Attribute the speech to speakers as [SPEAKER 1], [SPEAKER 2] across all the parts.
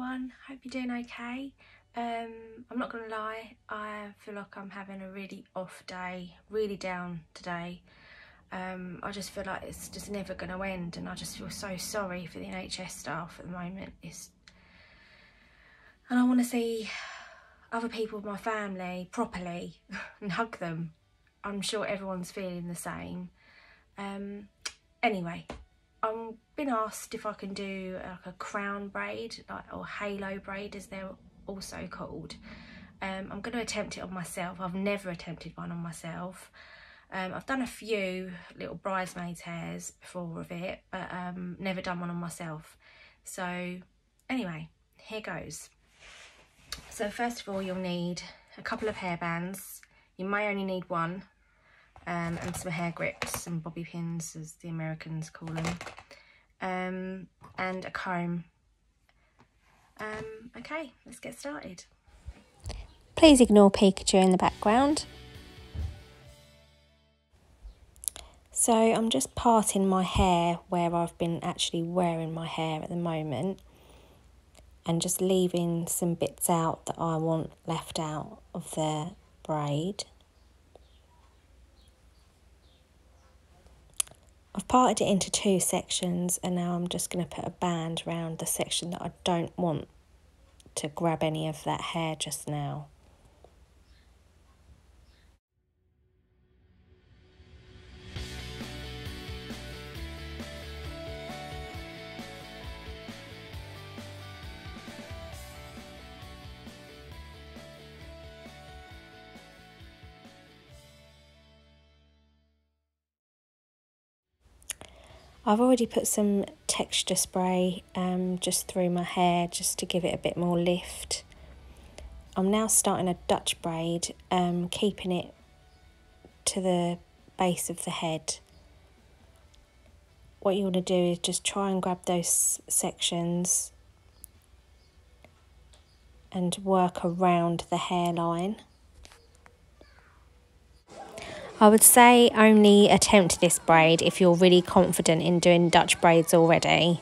[SPEAKER 1] Everyone, hope you're doing okay. Um, I'm not going to lie, I feel like I'm having a really off day, really down today. Um, I just feel like it's just never going to end and I just feel so sorry for the NHS staff at the moment. It's, and I want to see other people of my family properly and hug them. I'm sure everyone's feeling the same. Um, anyway, I've been asked if I can do like a crown braid, like or halo braid as they're also called. Um, I'm going to attempt it on myself. I've never attempted one on myself. Um, I've done a few little bridesmaids hairs before of it, but um, never done one on myself. So anyway, here goes. So first of all, you'll need a couple of hair bands. You may only need one um, and some hair grips and bobby pins as the Americans call them um, and a comb. Um, okay, let's get started.
[SPEAKER 2] Please ignore Pikachu in the background. So I'm just parting my hair where I've been actually wearing my hair at the moment and just leaving some bits out that I want left out of the braid. I've parted it into two sections and now I'm just going to put a band around the section that I don't want to grab any of that hair just now. I've already put some texture spray um, just through my hair just to give it a bit more lift. I'm now starting a Dutch braid, um, keeping it to the base of the head. What you want to do is just try and grab those sections and work around the hairline. I would say only attempt this braid if you're really confident in doing Dutch braids already.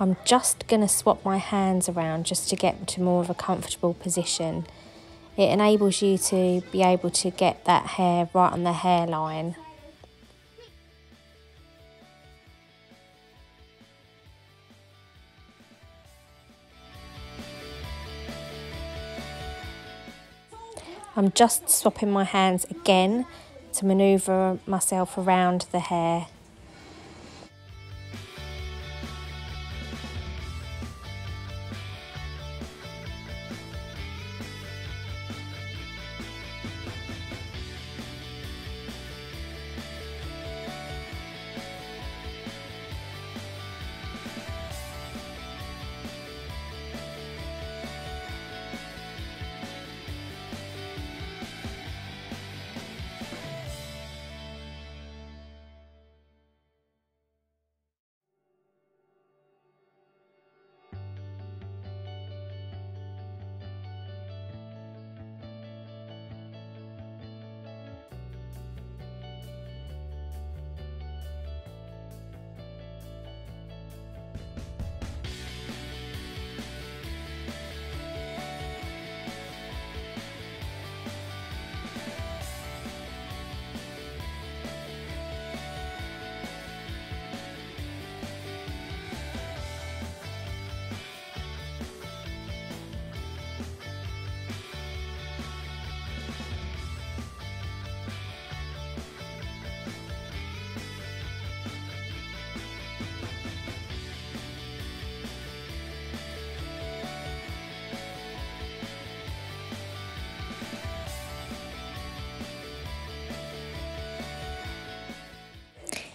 [SPEAKER 2] I'm just going to swap my hands around just to get to more of a comfortable position. It enables you to be able to get that hair right on the hairline. I'm just swapping my hands again to manoeuvre myself around the hair.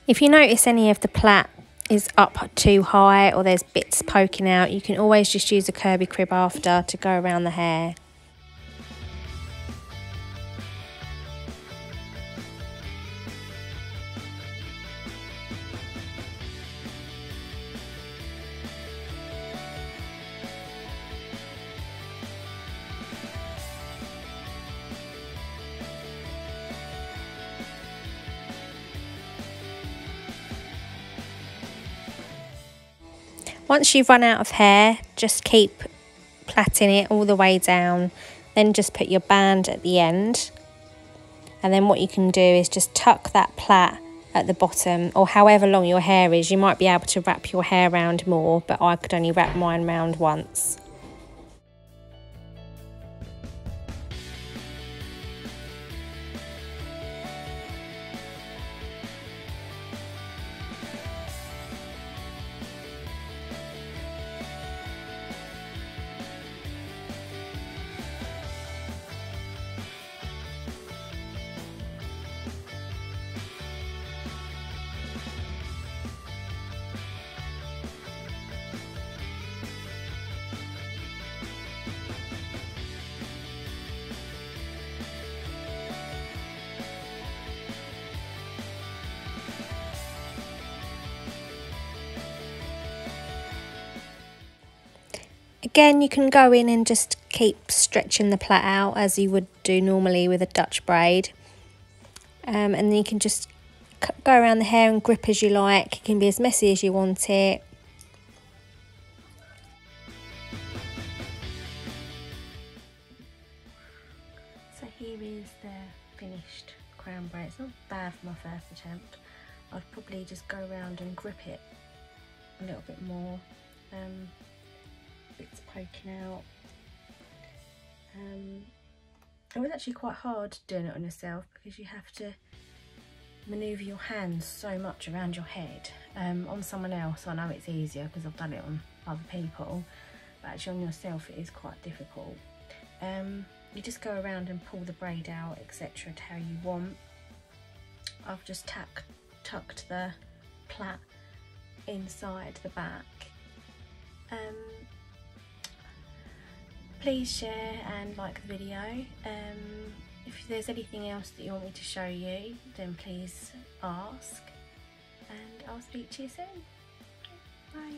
[SPEAKER 2] If you notice any of the plait is up too high or there's bits poking out, you can always just use a Kirby grip after to go around the hair. Once you've run out of hair, just keep plaiting it all the way down. Then just put your band at the end. And then what you can do is just tuck that plait at the bottom or however long your hair is. You might be able to wrap your hair around more, but I could only wrap mine round once. Again, you can go in and just keep stretching the plait out as you would do normally with a Dutch braid. Um, and then you can just go around the hair and grip as you like. It can be as messy as you want it. So here is the finished crown braid. It's not bad for my first attempt. I'd probably just go around and grip it a little bit more. Um, bits poking out. Um, it was actually quite hard doing it on yourself because you have to manoeuvre your hands so much around your head. Um, on someone else I know it's easier because I've done it on other people but actually on yourself it is quite difficult. Um, you just go around and pull the braid out etc to how you want. I've just tack, tucked the plait inside the back. Um, please share and like the video. Um, if there's anything else that you want me to show you, then please ask. And I'll speak to you soon. Bye.